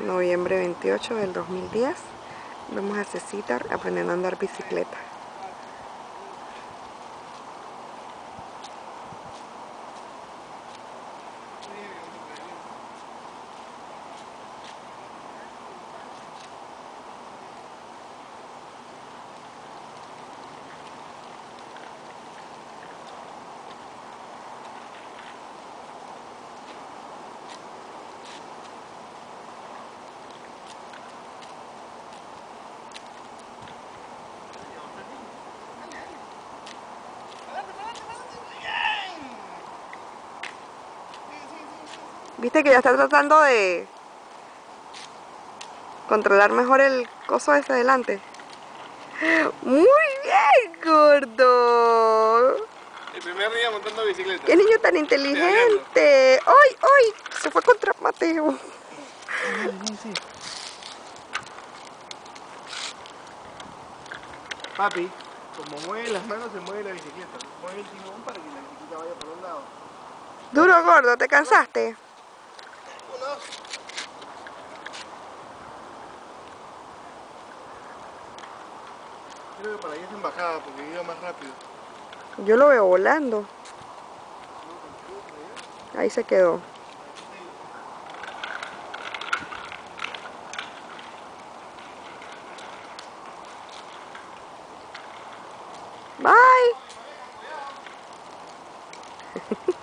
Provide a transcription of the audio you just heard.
noviembre 28 del 2010. Vamos a Cecitar aprendiendo a andar bicicleta. Viste que ya está tratando de controlar mejor el coso ese delante. Muy bien, gordo. El primer día montando bicicleta. Qué niño tan inteligente. ¡Ay, ay! Se fue contra Mateo. Papi, como mueve las manos se mueve la bicicleta. Mueve el timón para que la bicicleta vaya por un lado. Duro, gordo, ¿te cansaste? Creo que para allá es embajada porque iba más rápido. Yo lo veo volando. Ahí se quedó. Bye.